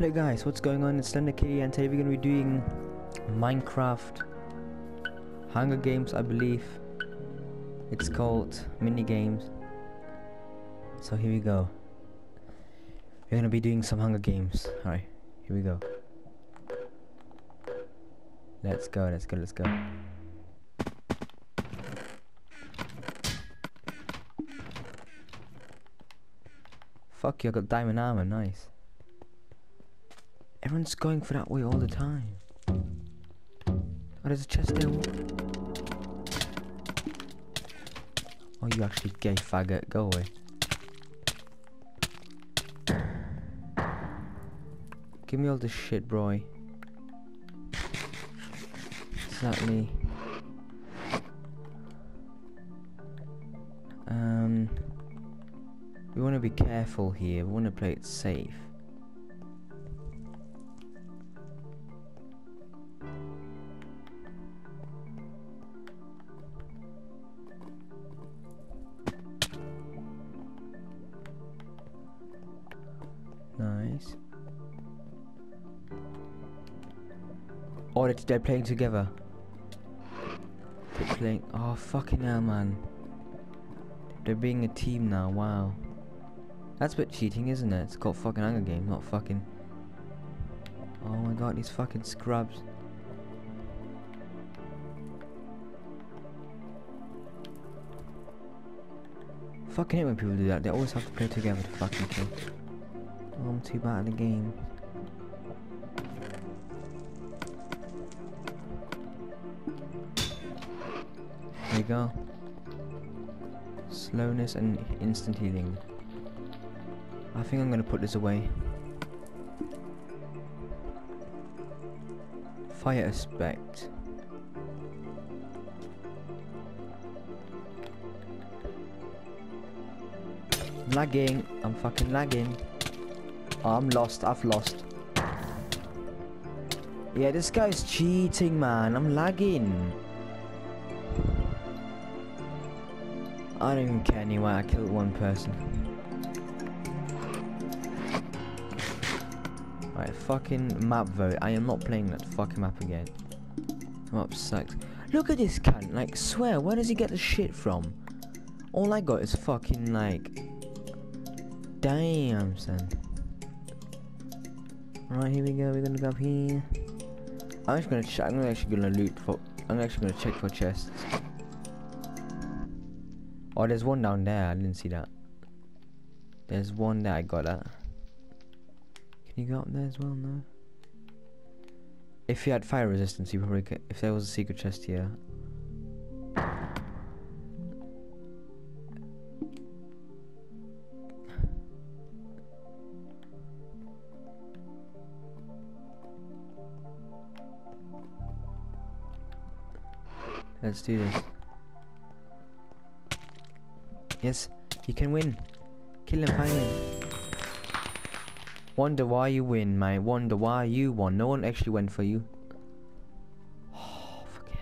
Hello guys, what's going on? It's Slender Kitty and today we're going to be doing Minecraft Hunger Games, I believe. It's called Mini Games. So here we go. We're going to be doing some Hunger Games. Alright, here we go. Let's go, let's go, let's go. Fuck you, I got diamond armor, nice. Everyone's going for that way all the time. Oh, there's a chest there. Oh, you actually gay faggot. Go away. Give me all this shit, bro. Exactly. Um, we want to be careful here. We want to play it safe. Oh, they're, playing together. They're playing. Oh, fucking hell, man. They're being a team now. Wow. That's a bit cheating, isn't it? It's called fucking Hunger Game, not fucking. Oh my god, these fucking scrubs. Fucking hate when people do that. They always have to play together to fucking kill. Oh, I'm too bad at the game. You go. Slowness and instant healing. I think I'm gonna put this away. Fire aspect. Lagging. I'm fucking lagging. Oh, I'm lost. I've lost. Yeah, this guy's cheating, man. I'm lagging. I don't even care anyway. I killed one person. Right, fucking map vote. I am not playing that fucking map again. Map sucks. Look at this cunt. Like, swear, where does he get the shit from? All I got is fucking like. Damn, son. Right, here we go. We're gonna go up here. I'm just gonna. I'm actually gonna loot for. I'm actually gonna check for chests. Oh, there's one down there. I didn't see that. There's one there. I got that. Can you go up there as well? No. If you had fire resistance, you probably could. If there was a secret chest here. Let's do this. Yes, you can win. Kill him finally. Wonder why you win, mate. Wonder why you won. No one actually went for you. Oh, fuck yeah.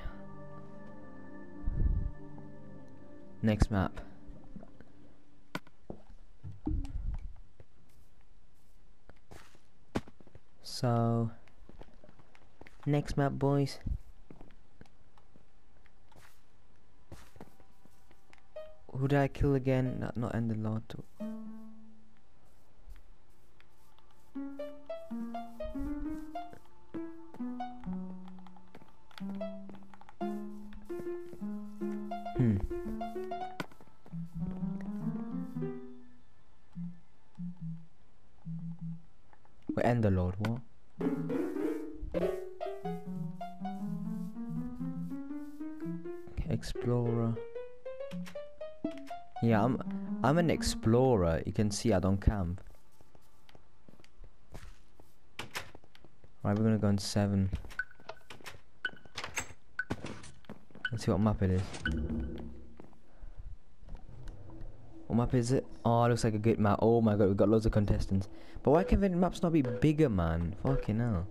Next map. So, next map, boys. Who did I kill again? Not, not Ender Lord. Hmm. Wait, Ender Lord, what? Explorer. Yeah, I'm I'm an explorer. You can see I don't camp. Right, we're gonna go on seven. Let's see what map it is. What map is it? Oh, it looks like a good map. Oh my god, we've got loads of contestants. But why can't the maps not be bigger, man? Fucking hell.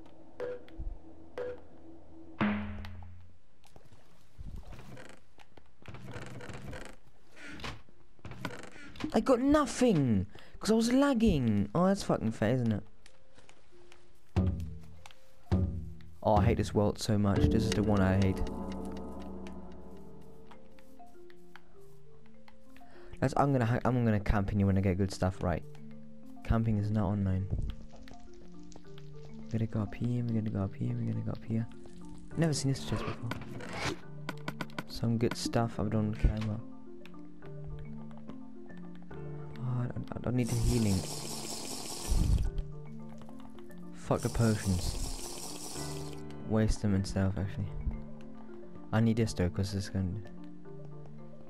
I got nothing! Because I was lagging! Oh, that's fucking fair, isn't it? Oh, I hate this world so much. This is the one I hate. That's I'm gonna I'm gonna camp in you when I get good stuff right. Camping is not online. We're gonna go up here. We're gonna go up here. We're gonna go up here. Never seen this chest before. Some good stuff I've done on camera. Don't, need the healing. Fuck the potions. Waste them stuff actually. I need this though because it's gonna.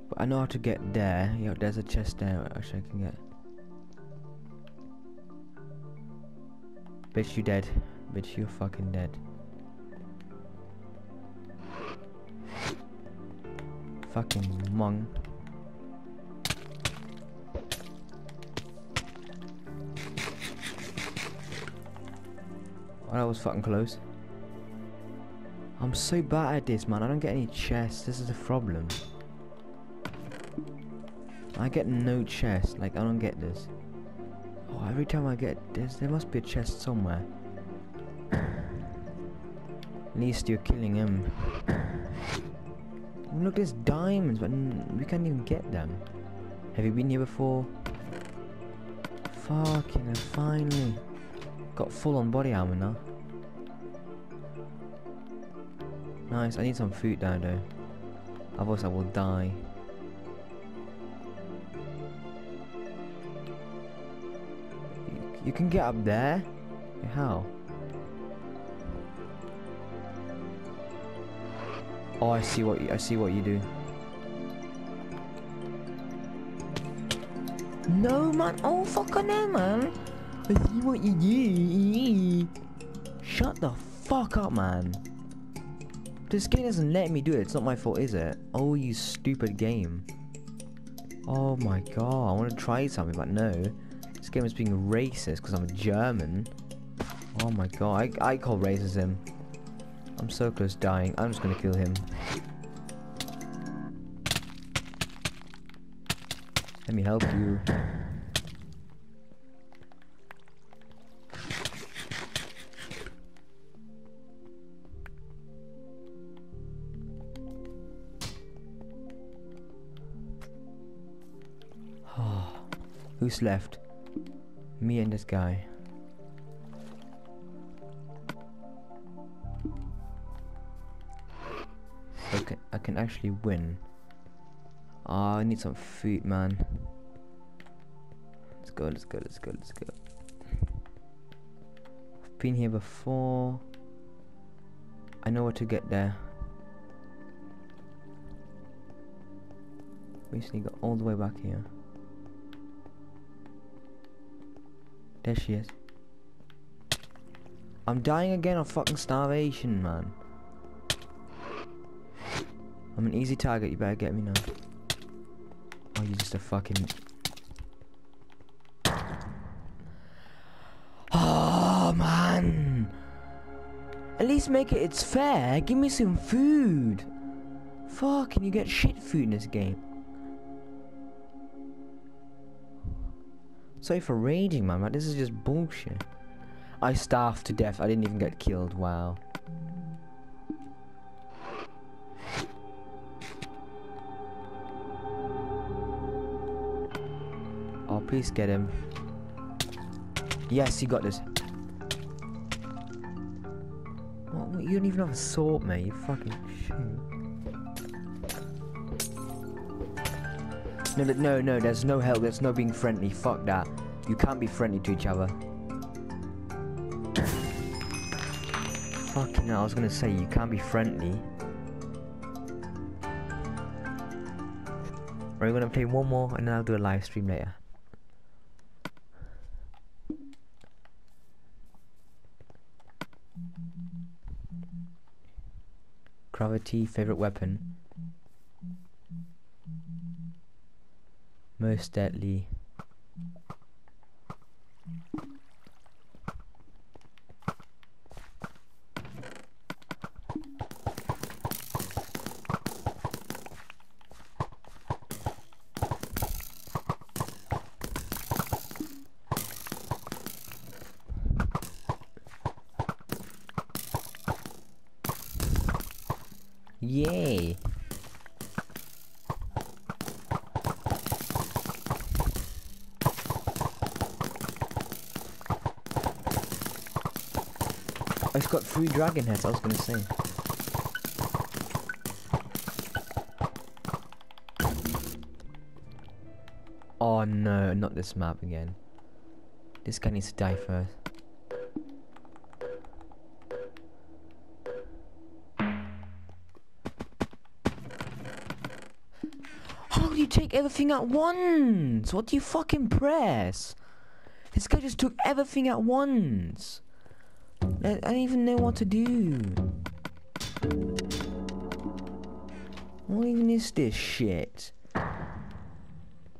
But I know how to get there. Yo, there's a chest there actually I can get. Bitch, you dead. Bitch, you fucking dead. Fucking monk. That was fucking close. I'm so bad at this, man. I don't get any chests. This is the problem. I get no chest. Like, I don't get this. Oh, every time I get this, there must be a chest somewhere. At least you're killing him. Look, there's diamonds, but we can't even get them. Have you been here before? Fucking finally. Got full on body armor now. Nice, I need some food down there. Otherwise I will die. You, you can get up there? How? Oh, I see what you, I see what you do. No, man. Oh, fuck on there, man. I see what you do. Shut the fuck up, man. This game doesn't let me do it. It's not my fault, is it? Oh, you stupid game. Oh my god. I want to try something, but no. This game is being racist because I'm a German. Oh my god. I, I call racism. I'm so close dying. I'm just gonna kill him. Let me help you. Who's left? Me and this guy. Okay, I can actually win. Oh, I need some food, man. Let's go, let's go, let's go, let's go. I've been here before. I know where to get there. We just need to go all the way back here. There she is. I'm dying again of fucking starvation, man. I'm an easy target, you better get me now. Oh, you're just a fucking... Oh, man! At least make it it's fair. Give me some food. Fucking, you get shit food in this game. Sorry for raging, man, but this is just bullshit. I starved to death. I didn't even get killed. Wow. Oh, please get him. Yes, you got this. What? You don't even have a sword, mate. You fucking shit. No, no, no, there's no help, there's no being friendly, fuck that. You can't be friendly to each other. Fucking hell, I was gonna say, you can't be friendly. We're gonna play one more and then I'll do a live stream later. Gravity, favorite weapon. most deadly. Yay! Oh, it's got three dragon heads, I was gonna say. Oh no, not this map again. This guy needs to die first. How do you take everything at once? What do you fucking press? This guy just took everything at once. I, don't even know what to do. What even is this shit? I'm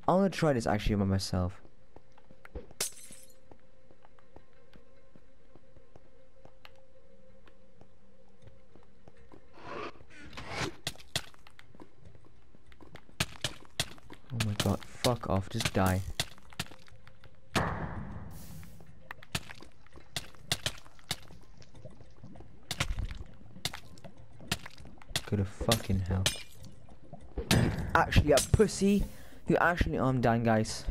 gonna try this actually by myself. Oh my god, fuck off, just die. Go to fucking hell. Actually a pussy. You actually, oh, I'm done, guys.